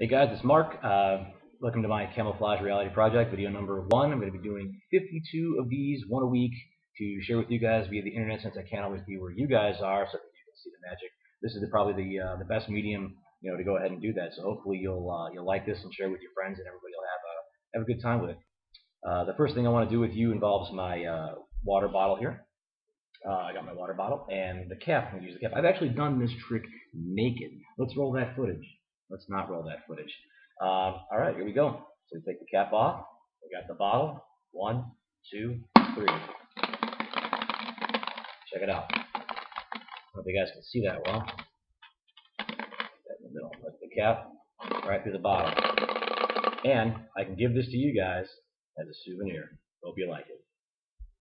Hey guys, it's Mark. Uh, welcome to my Camouflage Reality Project, video number one. I'm going to be doing 52 of these, one a week, to share with you guys via the internet since I can't always be where you guys are, so you can see the magic. This is the, probably the uh, the best medium, you know, to go ahead and do that. So hopefully you'll uh, you'll like this and share with your friends, and everybody will have a have a good time with it. Uh, the first thing I want to do with you involves my uh, water bottle here. Uh, I got my water bottle and the cap. I'm going to use the cap. I've actually done this trick naked. Let's roll that footage. Let's not roll that footage. Uh, all right, here we go. So we take the cap off. We got the bottle. One, two, three. Check it out. I hope you guys can see that well. in the middle. Let the cap right through the bottle. And I can give this to you guys as a souvenir.